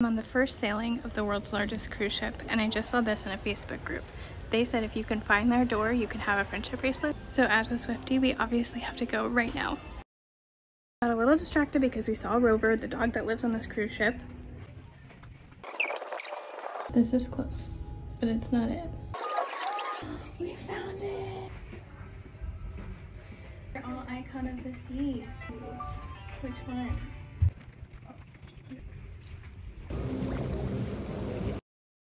I'm on the first sailing of the world's largest cruise ship and I just saw this in a Facebook group. They said if you can find their door, you can have a friendship bracelet. So as a Swiftie, we obviously have to go right now. Got a little distracted because we saw Rover, the dog that lives on this cruise ship. This is close, but it's not it. We found it! They're all Icon of the Seas. Which one?